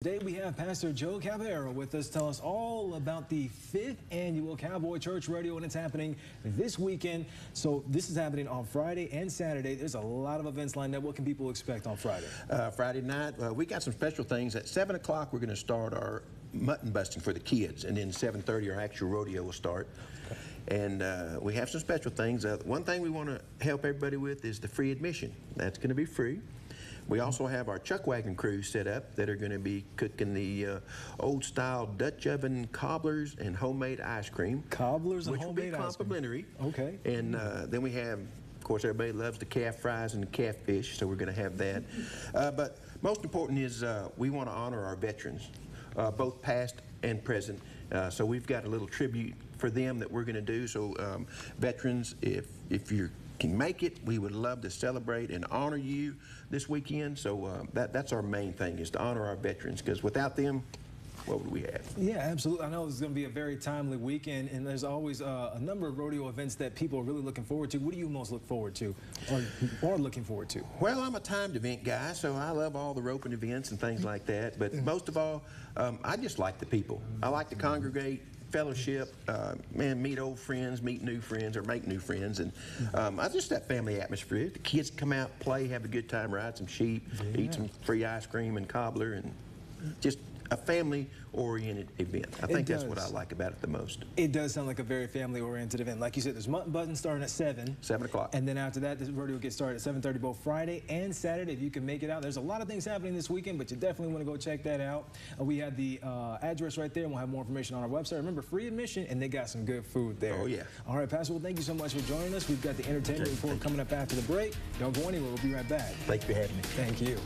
Today we have Pastor Joe Caballero with us. Tell us all about the fifth annual Cowboy Church Rodeo, and it's happening this weekend. So this is happening on Friday and Saturday. There's a lot of events lined up. What can people expect on Friday? Uh, Friday night, uh, we got some special things. At 7 o'clock, we're going to start our mutton busting for the kids, and then 7.30, our actual rodeo will start. And uh, we have some special things. Uh, one thing we want to help everybody with is the free admission. That's going to be free. We also have our chuck wagon crew set up that are going to be cooking the uh, old style Dutch oven cobblers and homemade ice cream. Cobblers and which will be homemade ice cream. complimentary. Okay. And uh, then we have, of course, everybody loves the calf fries and the catfish, so we're going to have that. Uh, but most important is uh, we want to honor our veterans, uh, both past and present. Uh, so we've got a little tribute for them that we're going to do. So um, veterans, if if you can make it, we would love to celebrate and honor you this weekend. So uh, that that's our main thing is to honor our veterans because without them, what would we have? Yeah, absolutely. I know it's going to be a very timely weekend, and there's always uh, a number of rodeo events that people are really looking forward to. What do you most look forward to, or, or looking forward to? Well, I'm a timed event guy, so I love all the roping events and things like that. But most of all, um, I just like the people. I like to congregate, fellowship, uh, man, meet old friends, meet new friends, or make new friends, and um, I just that family atmosphere. The kids come out, play, have a good time, ride some sheep, eat some free ice cream and cobbler, and just a family-oriented event. I think that's what I like about it the most. It does sound like a very family-oriented event. Like you said, there's mutton busting starting at 7. 7 o'clock. And then after that, the rodeo gets started at 7.30 both Friday and Saturday. If you can make it out, there's a lot of things happening this weekend, but you definitely want to go check that out. Uh, we have the uh, address right there, and we'll have more information on our website. Remember, free admission, and they got some good food there. Oh, yeah. All right, Pastor, well, thank you so much for joining us. We've got the entertainment Okay, report coming up after the break. Don't go anywhere. We'll be right back. Thanks for having me. Thank you.